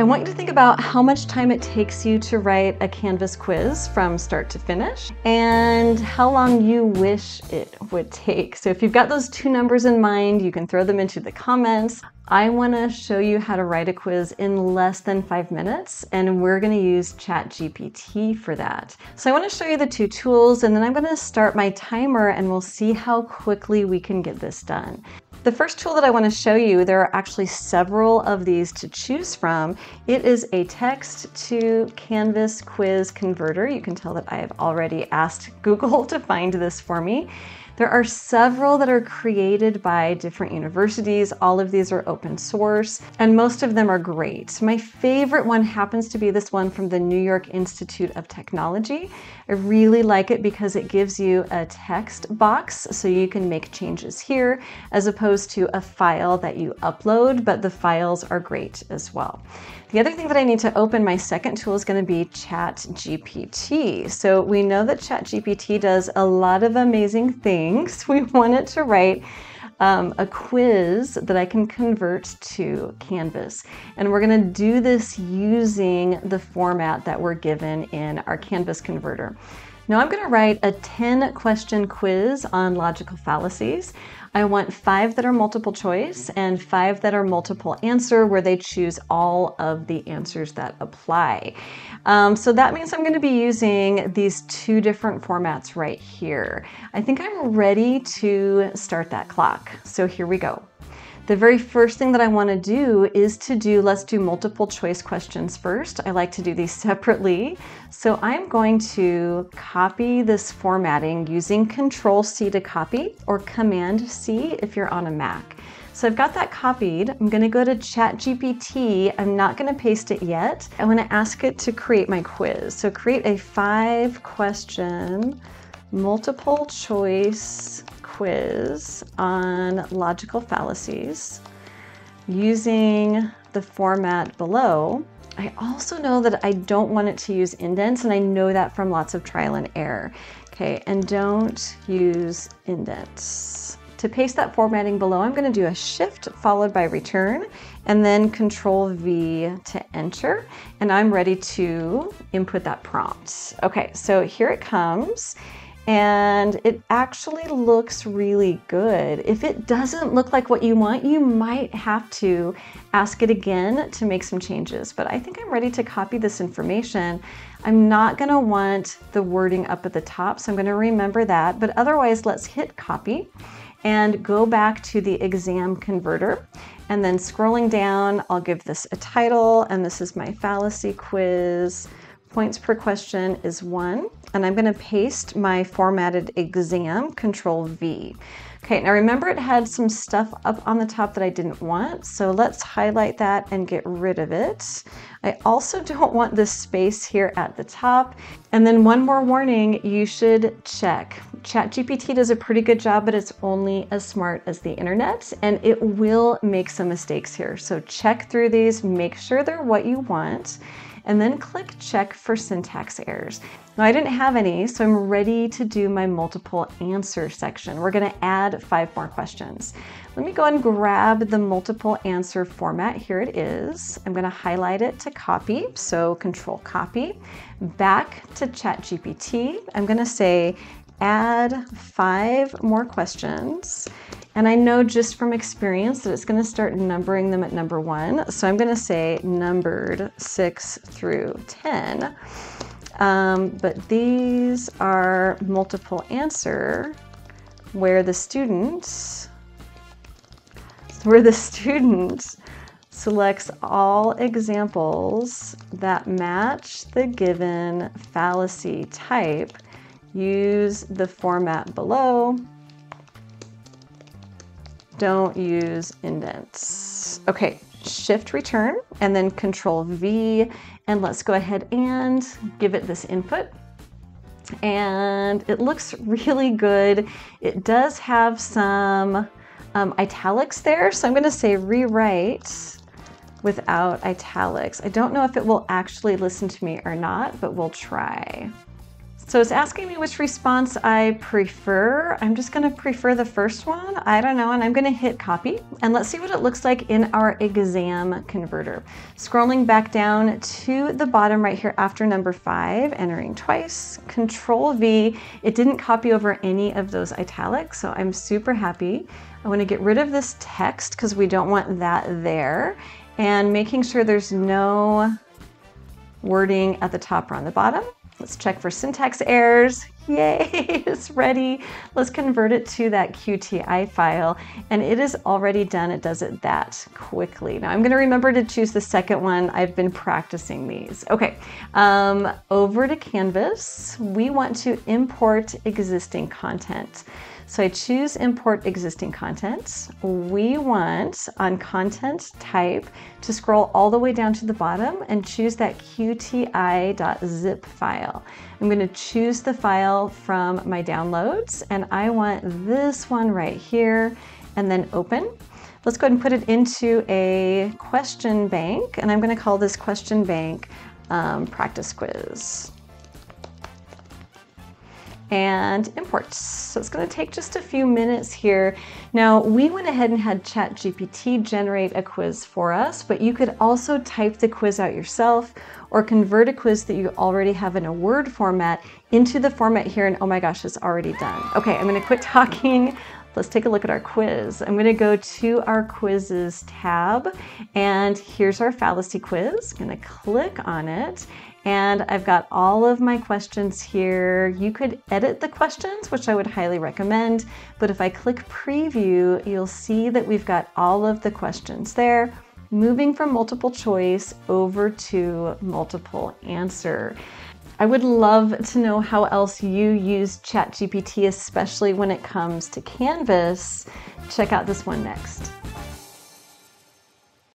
I want you to think about how much time it takes you to write a Canvas quiz from start to finish and how long you wish it would take. So if you've got those two numbers in mind, you can throw them into the comments. I want to show you how to write a quiz in less than five minutes, and we're going to use ChatGPT for that. So I want to show you the two tools, and then I'm going to start my timer, and we'll see how quickly we can get this done. The first tool that I want to show you, there are actually several of these to choose from. It is a text to Canvas quiz converter. You can tell that I have already asked Google to find this for me. There are several that are created by different universities. All of these are open source, and most of them are great. My favorite one happens to be this one from the New York Institute of Technology. I really like it because it gives you a text box so you can make changes here as opposed to a file that you upload, but the files are great as well. The other thing that I need to open, my second tool is going to be ChatGPT. So we know that ChatGPT does a lot of amazing things. We want it to write um, a quiz that I can convert to Canvas. And we're going to do this using the format that we're given in our Canvas converter. Now I'm going to write a 10 question quiz on logical fallacies. I want five that are multiple choice and five that are multiple answer where they choose all of the answers that apply. Um, so that means I'm going to be using these two different formats right here. I think I'm ready to start that clock. So here we go. The very first thing that I want to do is to do, let's do multiple choice questions first. I like to do these separately. So I'm going to copy this formatting using Control C to copy or Command C if you're on a Mac. So I've got that copied. I'm going to go to ChatGPT. I'm not going to paste it yet. I want to ask it to create my quiz. So create a five question multiple choice quiz on logical fallacies using the format below. I also know that I don't want it to use indents, and I know that from lots of trial and error. Okay, and don't use indents. To paste that formatting below, I'm going to do a shift followed by return and then control V to enter. And I'm ready to input that prompt. Okay, so here it comes and it actually looks really good. If it doesn't look like what you want, you might have to ask it again to make some changes. But I think I'm ready to copy this information. I'm not gonna want the wording up at the top, so I'm gonna remember that. But otherwise, let's hit copy and go back to the exam converter. And then scrolling down, I'll give this a title, and this is my fallacy quiz. Points per question is one and I'm gonna paste my formatted exam, Control V. Okay, now remember it had some stuff up on the top that I didn't want, so let's highlight that and get rid of it. I also don't want this space here at the top. And then one more warning, you should check. ChatGPT does a pretty good job, but it's only as smart as the internet, and it will make some mistakes here. So check through these, make sure they're what you want, and then click check for syntax errors. Now I didn't have any, so I'm ready to do my multiple answer section. We're gonna add five more questions. Let me go and grab the multiple answer format. Here it is. I'm gonna highlight it to copy, so control copy. Back to ChatGPT, I'm gonna say add five more questions. And I know just from experience that it's gonna start numbering them at number one. So I'm gonna say numbered six through 10. Um, but these are multiple answer where the student, where the student selects all examples that match the given fallacy type, use the format below, don't use indents. Okay, shift return and then control V and let's go ahead and give it this input. And it looks really good. It does have some um, italics there. So I'm gonna say rewrite without italics. I don't know if it will actually listen to me or not, but we'll try. So it's asking me which response I prefer. I'm just gonna prefer the first one. I don't know, and I'm gonna hit copy. And let's see what it looks like in our exam converter. Scrolling back down to the bottom right here after number five, entering twice, control V. It didn't copy over any of those italics, so I'm super happy. I wanna get rid of this text because we don't want that there. And making sure there's no wording at the top or on the bottom. Let's check for syntax errors. Yay, it's ready. Let's convert it to that QTI file. And it is already done. It does it that quickly. Now I'm gonna remember to choose the second one. I've been practicing these. Okay, um, over to Canvas. We want to import existing content. So I choose import existing content. We want on content type to scroll all the way down to the bottom and choose that qti.zip file. I'm going to choose the file from my downloads and I want this one right here and then open. Let's go ahead and put it into a question bank and I'm going to call this question bank um, practice quiz and imports. So it's going to take just a few minutes here. Now we went ahead and had ChatGPT generate a quiz for us, but you could also type the quiz out yourself or convert a quiz that you already have in a Word format into the format here and oh my gosh, it's already done. Okay, I'm going to quit talking. Let's take a look at our quiz. I'm gonna go to our quizzes tab and here's our fallacy quiz. I'm gonna click on it and I've got all of my questions here. You could edit the questions, which I would highly recommend, but if I click preview, you'll see that we've got all of the questions there, moving from multiple choice over to multiple answer. I would love to know how else you use ChatGPT, especially when it comes to Canvas. Check out this one next.